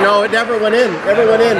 No, it never went in. Never went in.